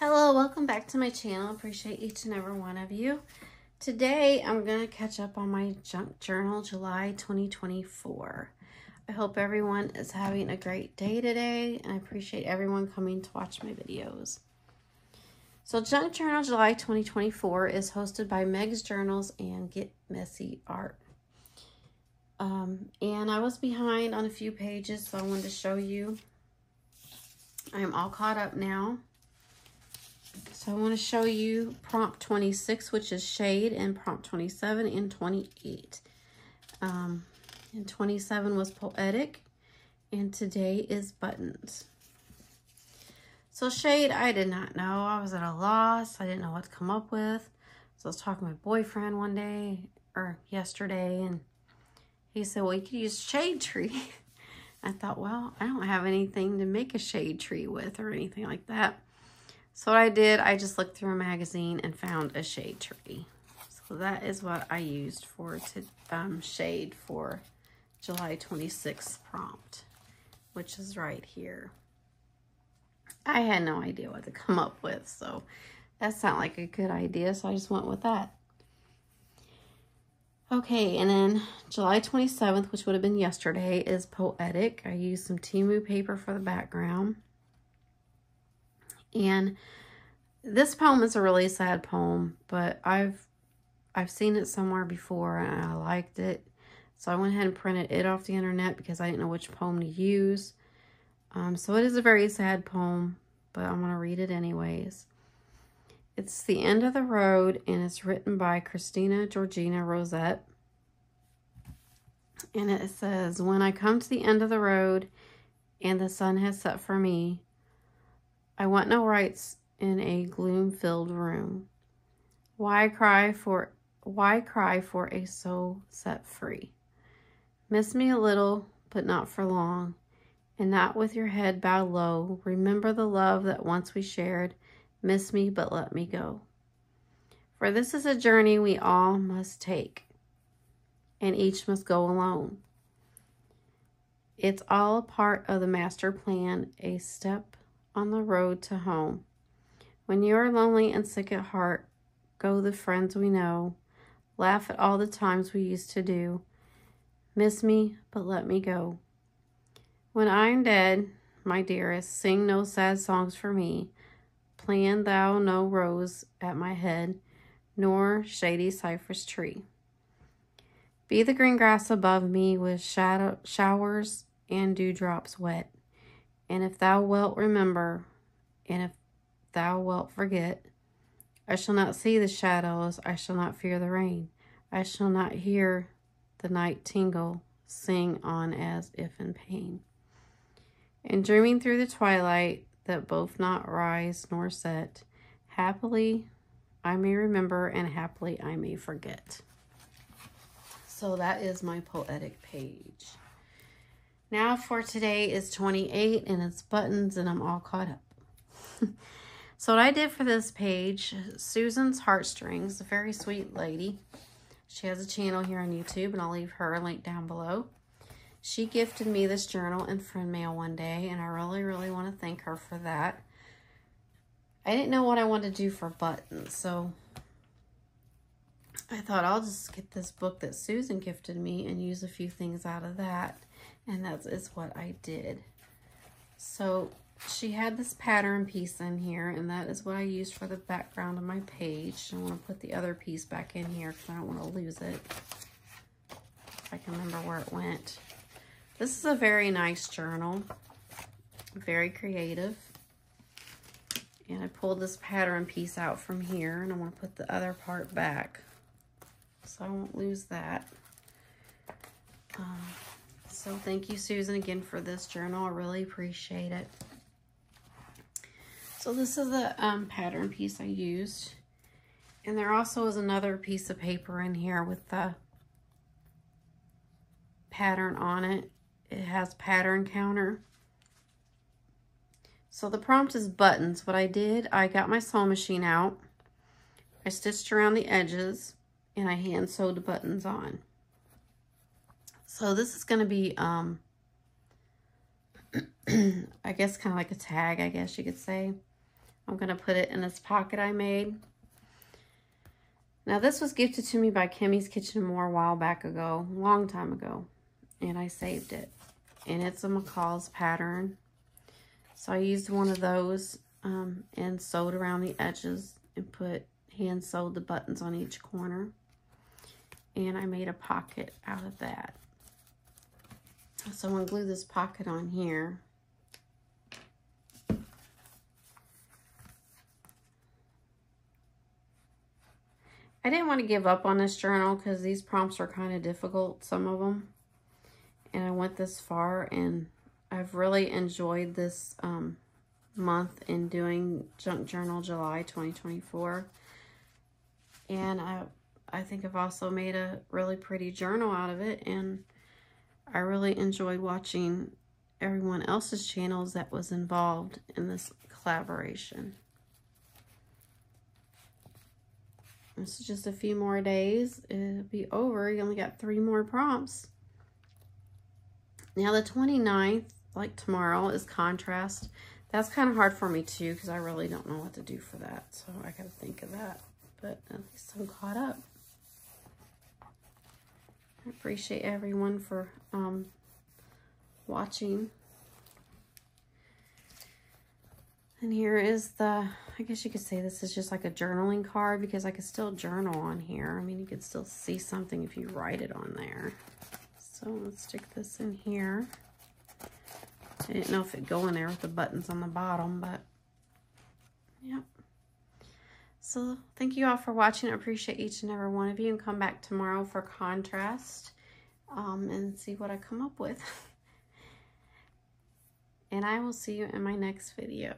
Hello, welcome back to my channel. Appreciate each and every one of you. Today, I'm going to catch up on my junk journal, July 2024. I hope everyone is having a great day today, and I appreciate everyone coming to watch my videos. So, Junk Journal July 2024 is hosted by Meg's Journals and Get Messy Art. Um, and I was behind on a few pages, so I wanted to show you. I'm all caught up now. So I want to show you prompt 26, which is shade, and prompt 27 and 28. Um, and 27 was poetic, and today is buttons. So shade, I did not know. I was at a loss. I didn't know what to come up with. So I was talking to my boyfriend one day, or yesterday, and he said, well, you could use shade tree. I thought, well, I don't have anything to make a shade tree with or anything like that. So what I did, I just looked through a magazine and found a shade tree. So that is what I used for to um, shade for July 26th prompt, which is right here. I had no idea what to come up with, so that sounded like a good idea, so I just went with that. Okay, and then July 27th, which would have been yesterday, is Poetic. I used some Temu paper for the background. And this poem is a really sad poem, but I've I've seen it somewhere before and I liked it. So I went ahead and printed it off the internet because I didn't know which poem to use. Um, so it is a very sad poem, but I'm going to read it anyways. It's The End of the Road, and it's written by Christina Georgina Rossetti. And it says, When I come to the end of the road and the sun has set for me, I want no rites in a gloom-filled room. Why cry for why cry for a soul set free? Miss me a little, but not for long, and not with your head bowed low. Remember the love that once we shared. Miss me, but let me go. For this is a journey we all must take, and each must go alone. It's all a part of the master plan, a step on the road to home. When you are lonely and sick at heart, go the friends we know. Laugh at all the times we used to do. Miss me, but let me go. When I am dead, my dearest, sing no sad songs for me. Plan thou no rose at my head, nor shady cypress tree. Be the green grass above me with shadow, showers and dewdrops wet. And if thou wilt remember, and if thou wilt forget, I shall not see the shadows, I shall not fear the rain, I shall not hear the night tingle, sing on as if in pain. And dreaming through the twilight that both not rise nor set, happily I may remember and happily I may forget. So that is my poetic page. Now for today is 28 and it's buttons and I'm all caught up. so what I did for this page, Susan's Heartstrings, a very sweet lady. She has a channel here on YouTube and I'll leave her link down below. She gifted me this journal in friend mail one day and I really, really want to thank her for that. I didn't know what I wanted to do for buttons, so I thought I'll just get this book that Susan gifted me and use a few things out of that. And that is what I did. So she had this pattern piece in here, and that is what I used for the background of my page. I want to put the other piece back in here because I don't want to lose it. If I can remember where it went. This is a very nice journal. Very creative. And I pulled this pattern piece out from here, and I want to put the other part back so I won't lose that. Um, so thank you, Susan, again for this journal. I really appreciate it. So this is the um, pattern piece I used. And there also is another piece of paper in here with the pattern on it. It has pattern counter. So the prompt is buttons. What I did, I got my sewing machine out. I stitched around the edges and I hand sewed the buttons on. So this is going to be, um, I guess kind of like a tag, I guess you could say. I'm going to put it in this pocket I made. Now this was gifted to me by Kimmie's Kitchen More a while back ago, long time ago. And I saved it. And it's a McCall's pattern. So I used one of those um, and sewed around the edges and put hand sewed the buttons on each corner. And I made a pocket out of that. So I'm going to glue this pocket on here. I didn't want to give up on this journal because these prompts are kind of difficult, some of them. And I went this far and I've really enjoyed this um, month in doing Junk Journal July 2024. And I, I think I've also made a really pretty journal out of it. And I really enjoyed watching everyone else's channels that was involved in this collaboration. This is just a few more days. It'll be over. You only got three more prompts. Now the 29th, like tomorrow, is contrast. That's kind of hard for me too because I really don't know what to do for that. So I got to think of that. But at least I'm caught up. Appreciate everyone for um, watching. And here is the, I guess you could say this is just like a journaling card because I could still journal on here. I mean, you could still see something if you write it on there. So let's stick this in here. I didn't know if it'd go in there with the buttons on the bottom, but yep. So thank you all for watching. I appreciate each and every one of you and come back tomorrow for contrast um, and see what I come up with. and I will see you in my next video.